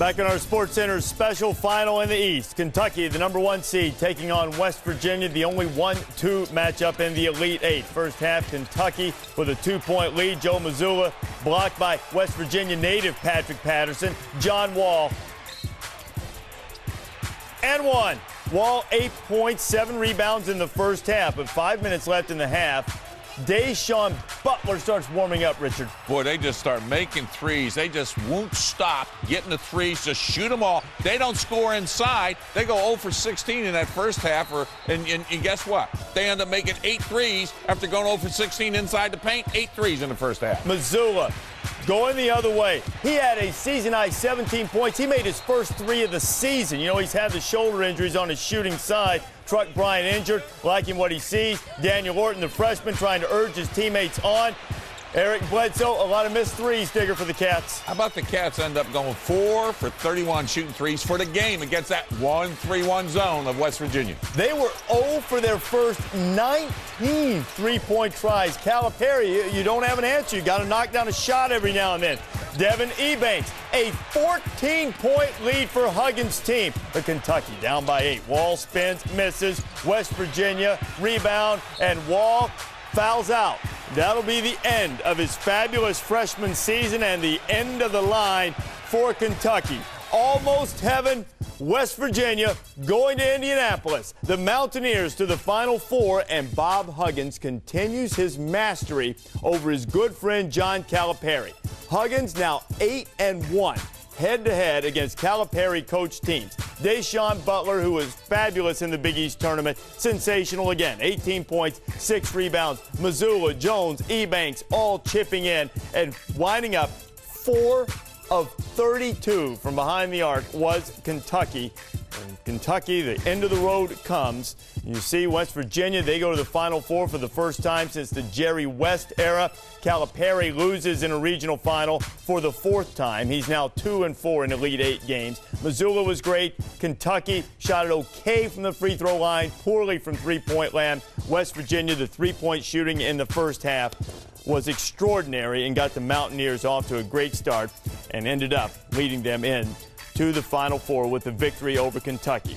Back in our Sports Center special final in the East, Kentucky, the number one seed, taking on West Virginia, the only 1-2 matchup in the Elite Eight. First half, Kentucky with a two-point lead. Joe Mazzulla blocked by West Virginia native Patrick Patterson. John Wall and one. Wall eight points, seven rebounds in the first half, but five minutes left in the half. Da'Sean Butler starts warming up, Richard. Boy, they just start making threes. They just won't stop getting the threes, just shoot them all. They don't score inside. They go 0 for 16 in that first half, or, and, and, and guess what? They end up making eight threes after going 0 for 16 inside the paint. Eight threes in the first half. Mazzulla going the other way. He had a season high 17 points. He made his first three of the season. You know, he's had the shoulder injuries on his shooting side. Truck Bryant injured, liking what he sees. Daniel Orton, the freshman, trying to urge his teammates on. Eric Bledsoe, a lot of missed threes, Digger, for the Cats. How about the Cats end up going four for 31 shooting threes for the game against that 1-3-1 zone of West Virginia? They were 0 for their first 19 three-point tries. Calipari, you don't have an answer. You got to knock down a shot every now and then. Devin Ebanks, a 14-point lead for Huggins' team. But Kentucky down by eight. Wall spins, misses. West Virginia rebound, and Wall fouls out. That'll be the end of his fabulous freshman season and the end of the line for Kentucky. Almost heaven, West Virginia going to Indianapolis. The Mountaineers to the Final Four, and Bob Huggins continues his mastery over his good friend John Calipari. Huggins now 8 and 1 head to head against Calipari coach teams. Da'Sean Butler, who was fabulous in the Big East tournament, sensational again. 18 points, six rebounds. Mazzulla, Jones, Ebanks all chipping in and winding up four of 32 from behind the arc was Kentucky. And Kentucky, the end of the road comes. You see West Virginia, they go to the Final Four for the first time since the Jerry West era. Calipari loses in a regional final for the fourth time. He's now 2 and 4 in Elite 8 games. Mazzulla was great. Kentucky shot it okay from the free throw line, poorly from three-point land. West Virginia, the three-point shooting in the first half was extraordinary and got the Mountaineers off to a great start and ended up leading them in to the Final Four with the victory over Kentucky.